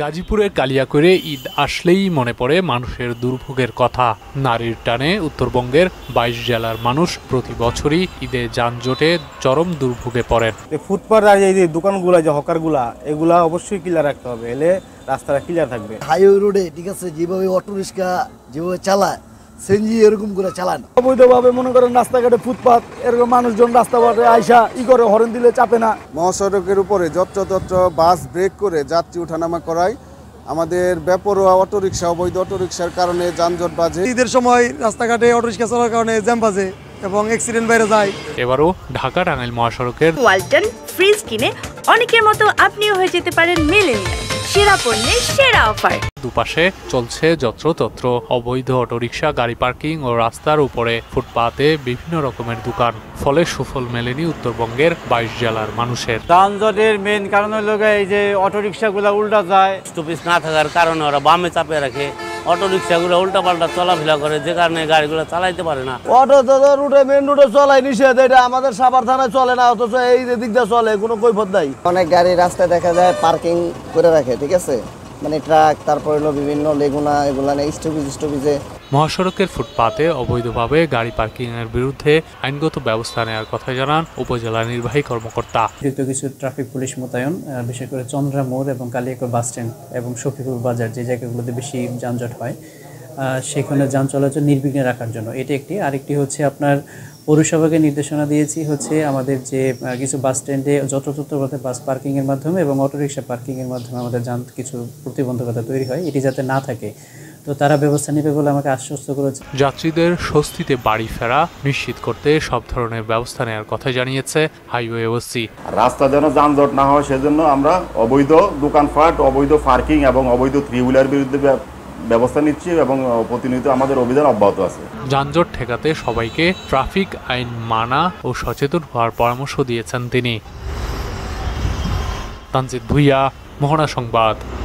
গাজীপুরের কালিয়াকৈরে ঈদ আসলেই মনে পড়ে মানুষের দুর্ভোগের কথা। নারীর টানে উত্তরবঙ্গের বাইশ জেলার মানুষ প্রতি বছরই ঈদে যানজটে চরম দুর্ভোগে পড়েন। এই ফুটপাত আর এই যে দোকানগুলা যে হকারগুলা এগুলা অবশ্যই ক্লিয়ার রাখতে হবে। এলে রাস্তাটা ক্লিয়ার থাকবে। হাইওয়ে রোডে ঠিক আছে যেভাবে অটো রিক্সা যেভাবে চালায় সেনজি এরকম করে চালায় না অবৈধভাবে মনে করেন রাস্তাঘাটে ফুটপাত এরকম মানুষজন রাস্তাঘাটে আইসা ই করে হরেন দিলে চাপে না। মহাসড়কের উপরে যত্রতত্র বাস ব্রেক করে যাত্রী ওঠানামা করায় আমাদের বেপরোয়া অটোরিকশা অবৈধ অটোরিকশার কারণে যানজট বাজে। ঈদের সময় রাস্তাঘাটে অটো রিক্সা চলার কারণে জ্যাম বাজে এবং অ্যাক্সিডেন্ট বাইরে যায়। এবারও ঢাকা টাঙ্গাইল মহাসড়কের ওয়ালটন ফ্রিজ কিনে অনেকের মতো আপনিও হয়ে যেতে পারেন মিলেনিয়াল সেরা পণ্যের সেরা অফার। দুপাশে চলছে যত্রতত্র অবৈধ অটোরিকশা গাড়ি পার্কিং ও রাস্তার উপরে ফুটপাতে বিভিন্ন রকমের দোকান ফলে সুফল মেলেনি উত্তরবঙ্গের বাইশ জেলার মানুষের। যানজটের মেন কারণ হলো গিয়ে এই যে অটো গুলা উল্টা যায়। স্টপিস না থাকার কারণে ওরা বামে চাপে রাখে। অটো রিক্সাগুলো উল্টা পাল্টা চলাফেরা করে যে কারণে গাড়িগুলো চালাইতে পারে না। অটো তো রুটে মেন রুটে চলাই নিষেধ এটা আমাদের সাভার থানায় চলে না অথচ এই যে দিক দিয়ে চলে কোনো কৈফত নাই। অনেক গাড়ি রাস্তায় দেখা যায় পার্কিং করে রাখে ঠিক আছে? মানে ট্রাক তারপরে হলো বিভিন্ন লেগুনা এগুলা নেই স্টপিজ স্টপিজে মহাসড়কের ফুটপাতে অবৈধভাবে গাড়ি পার্কিংয়ের বিরুদ্ধে আইনগত ব্যবস্থা নেওয়ার কথা জানান উপজেলা নির্বাহী কর্মকর্তা। কিছু ট্রাফিক পুলিশ মোতায়েন বিশেষ করে চন্দ্রা মোড় এবং কালিয়াকৈর বাস স্ট্যান্ড এবং সফিপুর বাজার যে জায়গাগুলোতে বেশি যানজট হয় সেখানে যান চলাচল নির্বিঘ্নে রাখার জন্য। এটি একটি। আরেকটি হচ্ছে আপনার পৌরসভাকে নির্দেশনা দিয়েছি হচ্ছে আমাদের যে কিছু বাস স্ট্যান্ডে যত্রতত্রভাবে বাস পার্কিংয়ের মাধ্যমে এবং অটোরিকশা পার্কিংয়ের মাধ্যমে আমাদের যান কিছু প্রতিবন্ধকতা তৈরি হয়। এটি যাতে না থাকে তো তারা ব্যবস্থা নেবে বলে আমাকে আশ্বস্ত করেছে। যাত্রীদের স্বস্তিতে বাড়ি ফেরা নিশ্চিত করতে সব ধরনের ব্যবস্থা নেওয়ার কথা জানিয়েছে হাইওয়ে ওসি। রাস্তা যেন যানজট না হয় সেজন্য আমরা অবৈধ দোকানপাট অবৈধ পার্কিং এবং অবৈধ থ্রি হুইলার বিরুদ্ধে ব্য- ব্যবস্থা নিচ্ছি এবং প্রতিনিয়ত আমাদের অভিযান অব্যাহত আছে। যানজট ঠেকাতে সবাইকে ট্রাফিক আইন মানা ও সচেতন হওয়ার পরামর্শ দিয়েছেন তিনি। তানজিদ ভুইয়া মোহনা সংবাদ।